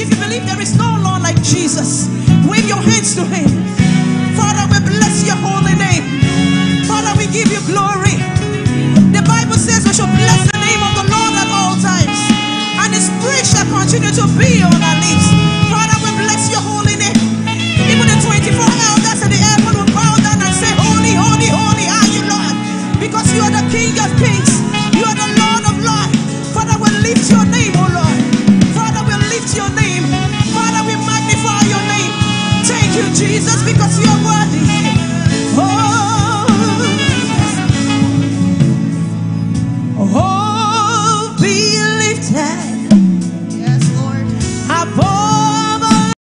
If you believe there is no Lord like Jesus, wave your hands to Him. Father, we bless your holy name. Father, we give you glory. The Bible says we should bless the name of the Lord at all times, and His praise shall continue to be on our lips. Father, we bless your holy name. Even the 24 elders in the heaven will bow down and say, Holy, holy, holy are you, Lord, because you are the King of kings, you are the Lord of Life." Father, we lift your name. be lifted.